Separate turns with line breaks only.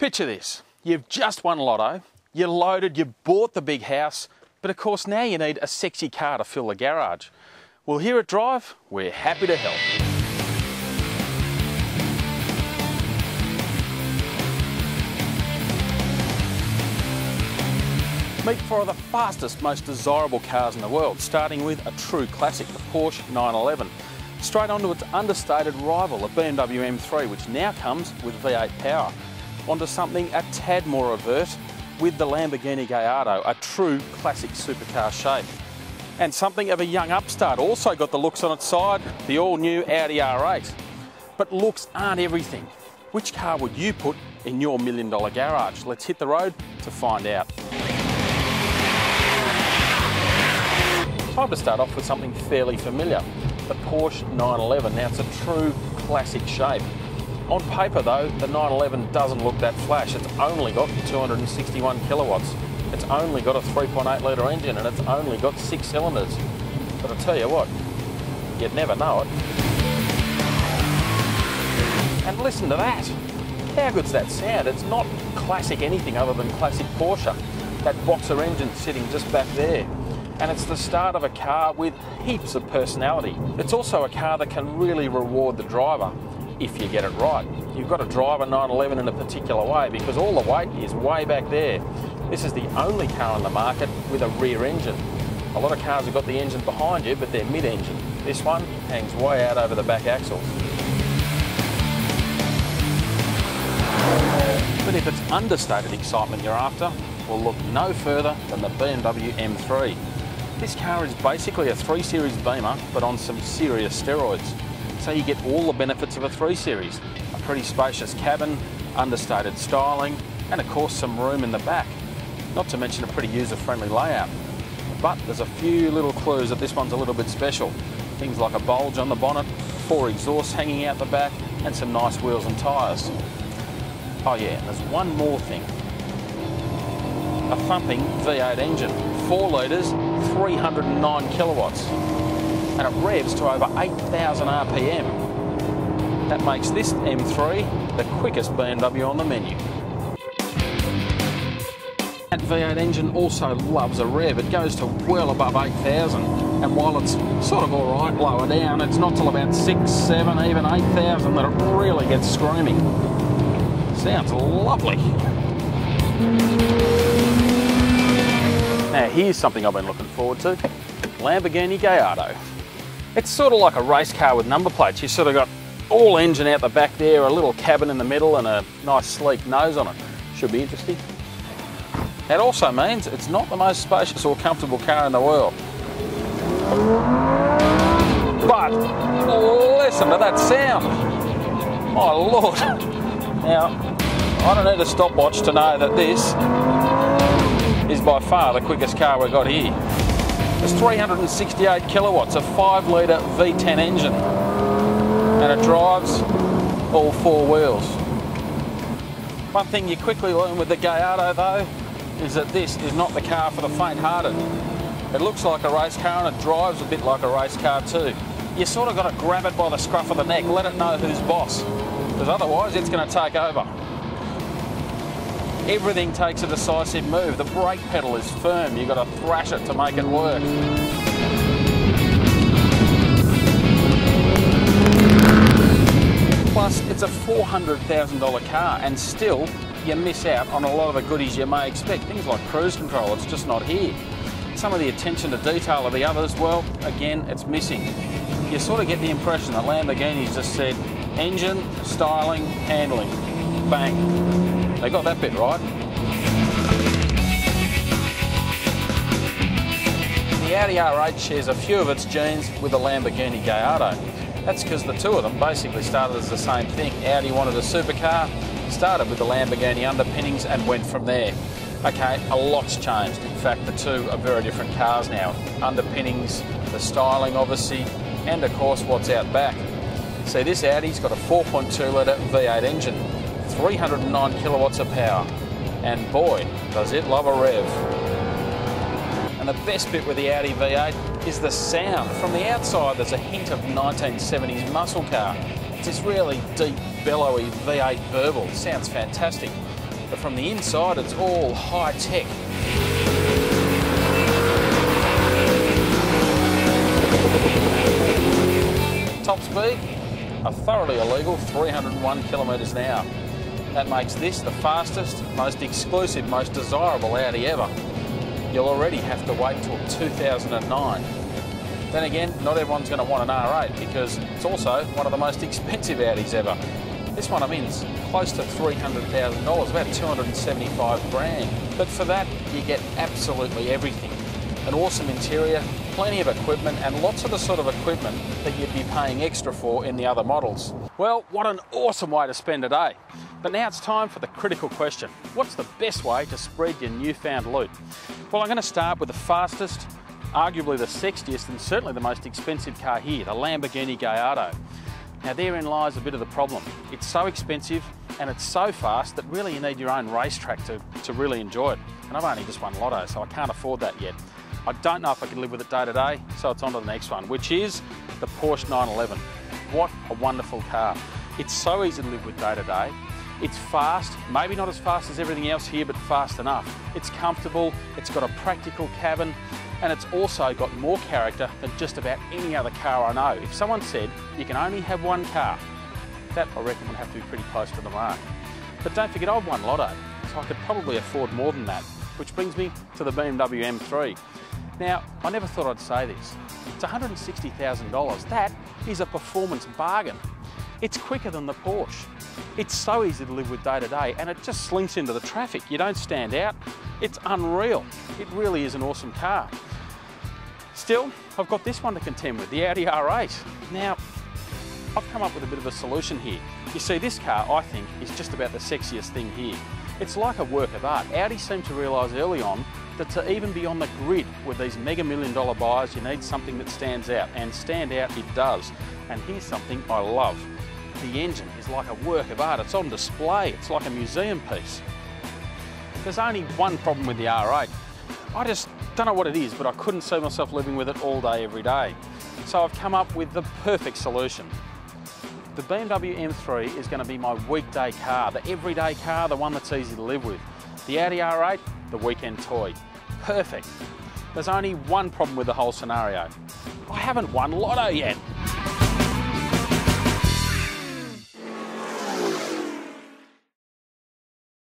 Picture this you've just won Lotto, you're loaded, you bought the big house, but of course now you need a sexy car to fill the garage. Well, here at Drive, we're happy to help. Meet four of the fastest, most desirable cars in the world, starting with a true classic, the Porsche 911. Straight onto its understated rival, the BMW M3, which now comes with V8 power. Onto something a tad more overt with the Lamborghini Gallardo, a true classic supercar shape. And something of a young upstart, also got the looks on its side, the all-new Audi R8. But looks aren't everything. Which car would you put in your million dollar garage? Let's hit the road to find out. Time to start off with something fairly familiar, the Porsche 911. Now it's a true classic shape. On paper though, the 911 doesn't look that flash. It's only got 261 kilowatts. It's only got a 3.8 litre engine and it's only got six cylinders. But I tell you what, you'd never know it. And listen to that. How good's that sound? It's not classic anything other than classic Porsche. That boxer engine sitting just back there and it's the start of a car with heaps of personality. It's also a car that can really reward the driver if you get it right. You've got to drive a 911 in a particular way because all the weight is way back there. This is the only car on the market with a rear engine. A lot of cars have got the engine behind you, but they're mid-engine. This one hangs way out over the back axle. But if it's understated excitement you're after, we'll look no further than the BMW M3. This car is basically a 3 Series Beamer, but on some serious steroids. So you get all the benefits of a 3 Series. A pretty spacious cabin, understated styling, and of course some room in the back. Not to mention a pretty user-friendly layout. But there's a few little clues that this one's a little bit special. Things like a bulge on the bonnet, four exhausts hanging out the back, and some nice wheels and tyres. Oh yeah, there's one more thing. A thumping V8 engine, 4 litres, 309 kilowatts, and it revs to over 8,000 RPM. That makes this M3 the quickest BMW on the menu. That V8 engine also loves a rev. It goes to well above 8,000. And while it's sort of all right lower down, it's not till about 6, 7, even 8,000 that it really gets screaming. Sounds lovely. Now here's something I've been looking forward to. Lamborghini Gallardo. It's sort of like a race car with number plates. You sort of got all engine out the back there, a little cabin in the middle and a nice sleek nose on it. Should be interesting. That also means it's not the most spacious or comfortable car in the world. But listen to that sound. My lord. Now, I don't need a stopwatch to know that this is by far the quickest car we've got here. It's 368 kilowatts, a 5 litre V10 engine, and it drives all four wheels. One thing you quickly learn with the Gallardo though is that this is not the car for the faint-hearted. It looks like a race car and it drives a bit like a race car too. You sort of got to grab it by the scruff of the neck, let it know who's boss, because otherwise it's going to take over. Everything takes a decisive move. The brake pedal is firm. You've got to thrash it to make it work. Plus, it's a $400,000 car and still you miss out on a lot of the goodies you may expect. Things like cruise control, it's just not here. Some of the attention to detail of the others, well, again, it's missing. You sort of get the impression that Lamborghini's just said engine, styling, handling. Bang. They got that bit right. The Audi R8 shares a few of its genes with the Lamborghini Gallardo. That's because the two of them basically started as the same thing. Audi wanted a supercar, started with the Lamborghini underpinnings and went from there. Okay, a lot's changed. In fact, the two are very different cars now. Underpinnings, the styling obviously, and of course what's out back. See, this Audi's got a 4.2 litre V8 engine. 309 kilowatts of power. And boy, does it love a rev. And the best bit with the Audi V8 is the sound. From the outside, there's a hint of 1970s muscle car. It's this really deep, bellowy V8 verbal. Sounds fantastic. but from the inside it's all high tech. Top speed, a thoroughly illegal 301 kilometres an hour. That makes this the fastest, most exclusive, most desirable Audi ever. You'll already have to wait till 2009. Then again, not everyone's going to want an R8 because it's also one of the most expensive Audis ever. This one I'm in's close to $300,000, about 275 grand. But for that, you get absolutely everything. An awesome interior, plenty of equipment, and lots of the sort of equipment that you'd be paying extra for in the other models. Well, what an awesome way to spend a day. But now it's time for the critical question. What's the best way to spread your newfound loot? Well, I'm going to start with the fastest, arguably the sexiest and certainly the most expensive car here, the Lamborghini Gallardo. Now therein lies a bit of the problem. It's so expensive and it's so fast that really you need your own racetrack to, to really enjoy it. And I've only just won Lotto, so I can't afford that yet. I don't know if I can live with it day to day, so it's on to the next one, which is the Porsche 911. What a wonderful car. It's so easy to live with day to day. It's fast, maybe not as fast as everything else here, but fast enough. It's comfortable, it's got a practical cabin, and it's also got more character than just about any other car I know. If someone said you can only have one car, that I reckon would have to be pretty close to the mark. But don't forget, I've won Lotto, so I could probably afford more than that, which brings me to the BMW M3. Now, I never thought I'd say this. It's $160,000. That is a performance bargain. It's quicker than the Porsche. It's so easy to live with day to day and it just slinks into the traffic. You don't stand out. It's unreal. It really is an awesome car. Still, I've got this one to contend with, the Audi R8. Now, I've come up with a bit of a solution here. You see, this car, I think, is just about the sexiest thing here. It's like a work of art. Audi seemed to realise early on that to even be on the grid with these mega million dollar buyers, you need something that stands out, and stand out it does. And here's something I love. The engine is like a work of art. It's on display. It's like a museum piece. There's only one problem with the R8. I just don't know what it is, but I couldn't see myself living with it all day, every day. So I've come up with the perfect solution. The BMW M3 is going to be my weekday car, the everyday car, the one that's easy to live with. The Audi R8, the weekend toy. Perfect. There's only one problem with the whole scenario. I haven't won Lotto yet.